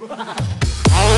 Wow.